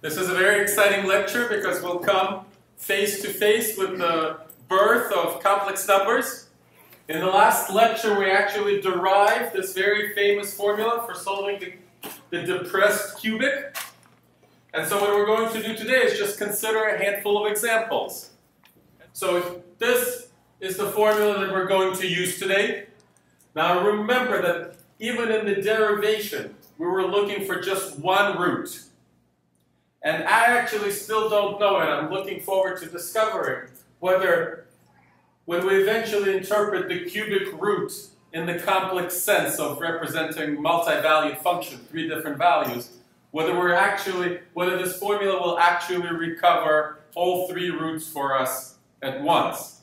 This is a very exciting lecture because we'll come face to face with the birth of complex numbers. In the last lecture, we actually derived this very famous formula for solving the, the depressed cubic. And so what we're going to do today is just consider a handful of examples. So this is the formula that we're going to use today. Now remember that even in the derivation, we were looking for just one root. And I actually still don't know, and I'm looking forward to discovering whether, when we eventually interpret the cubic root in the complex sense of representing multi-valued function, three different values, whether we're actually, whether this formula will actually recover all three roots for us at once.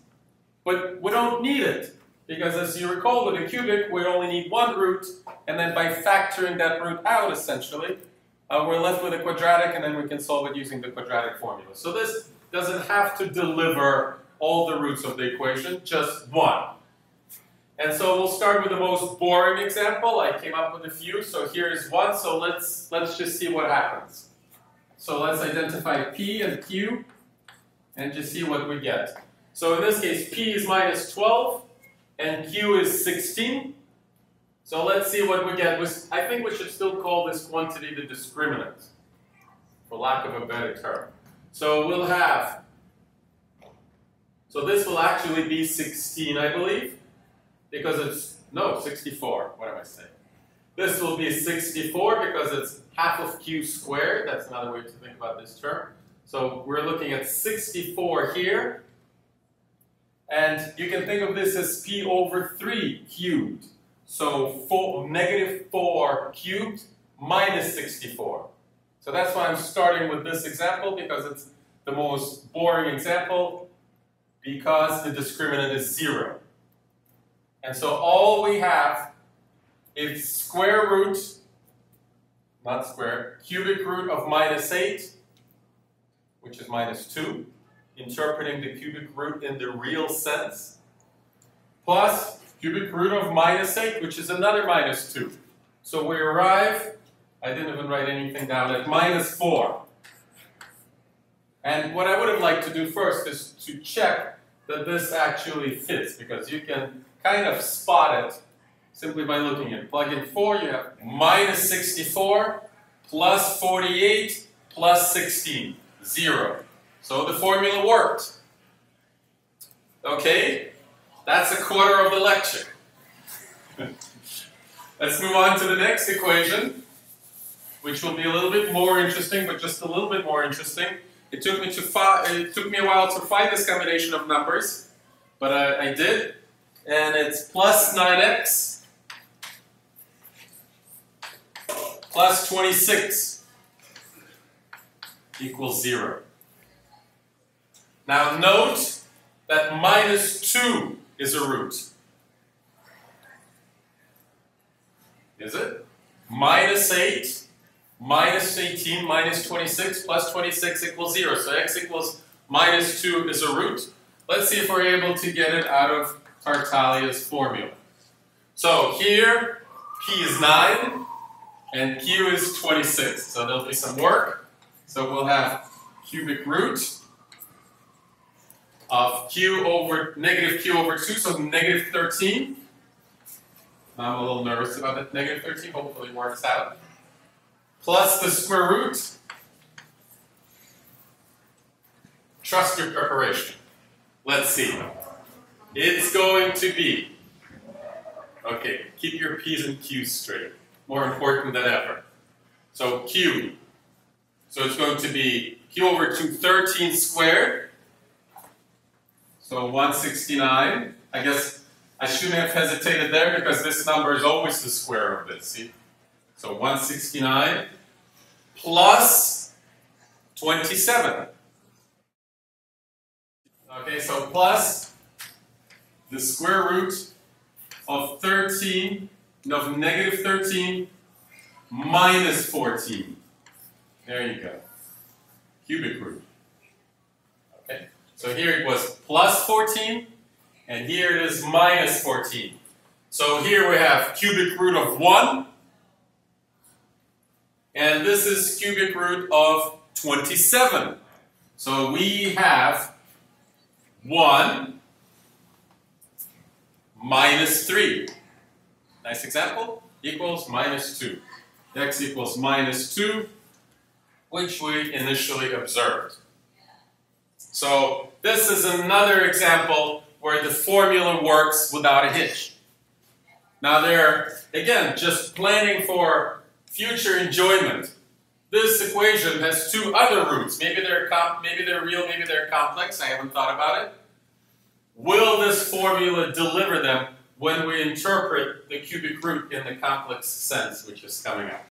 But we don't need it, because as you recall with a cubic, we only need one root, and then by factoring that root out, essentially, uh, we're left with a quadratic and then we can solve it using the quadratic formula. So this doesn't have to deliver all the roots of the equation, just one. And so we'll start with the most boring example. I came up with a few, so here is one, so let's, let's just see what happens. So let's identify P and Q and just see what we get. So in this case, P is minus 12 and Q is 16. So let's see what we get. I think we should still call this quantity the discriminant, for lack of a better term. So we'll have, so this will actually be 16, I believe, because it's, no, 64, what am I saying? This will be 64 because it's half of q squared. That's another way to think about this term. So we're looking at 64 here. And you can think of this as p over 3 cubed. So four, negative 4 cubed minus 64. So that's why I'm starting with this example because it's the most boring example because the discriminant is 0. And so all we have is square root, not square, cubic root of minus 8, which is minus 2, interpreting the cubic root in the real sense, plus cubic root of minus 8, which is another minus 2. So we arrive, I didn't even write anything down, at minus 4. And what I would have liked to do first is to check that this actually fits, because you can kind of spot it simply by looking at. Plug in 4, you have minus 64 plus 48 plus 16, 0. So the formula worked. Okay, that's a quarter of the lecture. Let's move on to the next equation, which will be a little bit more interesting, but just a little bit more interesting. It took me to it took me a while to find this combination of numbers, but I, I did, and it's plus 9x plus 26 equals 0. Now note that minus 2 is a root. Is it? Minus 8, minus 18, minus 26, plus 26 equals 0. So x equals minus 2 is a root. Let's see if we're able to get it out of Tartaglia's formula. So here, p is 9, and q is 26. So there'll be some work. So we'll have cubic root of q over negative q over 2, so negative 13. I'm a little nervous about that negative 13, hopefully it works out. Plus the square root. Trust your preparation. Let's see. It's going to be, okay, keep your P's and Q's straight. More important than ever. So Q. So it's going to be Q over 2, 13 squared so 169, I guess I shouldn't have hesitated there because this number is always the square of this, see? So 169 plus 27. Okay, so plus the square root of 13, of negative 13 minus 14. There you go. Cubic root. So here it was plus 14, and here it is minus 14. So here we have cubic root of 1, and this is cubic root of 27. So we have 1 minus 3. Nice example. Equals minus 2. x equals minus 2, which we initially observed. So this is another example where the formula works without a hitch. Now they're, again, just planning for future enjoyment. This equation has two other roots. Maybe they're, maybe they're real, maybe they're complex. I haven't thought about it. Will this formula deliver them when we interpret the cubic root in the complex sense, which is coming up?